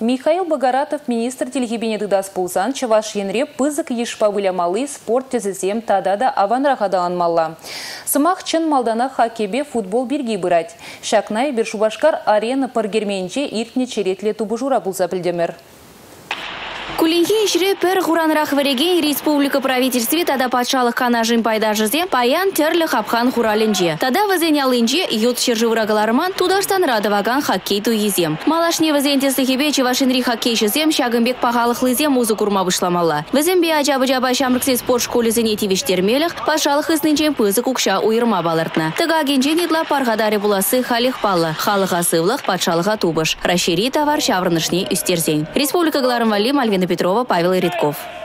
Михаил Багаратов министр телегибенеды дас чаваш енре пызык ешпа вылямалы спорт тезізем тадада аванрахадаланмалла. Сымақ чын малдана хакебе футбол бірге бұрать. Шакнай Бершубашкар арена паргерменче иртне черетле тубужура бұлза. Кулинхи ишре пер хуранрах вареген республика правительстве тада патшалық канажын пайда жызе паян терлі хапхан хуралинже. Тада вазен ялынже ют шержыврагаларман тудаштан радоваган хоккей туезем. Малашне вазен тесахебе чевашинри хоккей шызем шагымбек пағалық лызем музы курма бышламалла. Вазен бе ажабы жаба шамрыксе спорт школы зене тивиштермеліх патшалық ыснынчен пызы кукша уйырма балыртна. Тыга генже нидла паргадаре буласы халих палла. Халыға сывлық патшалыға тубыш. Рашири товар шаврынышне үстерзен. Республика Галарым Вали Мальвина Петрова, Павел Редков.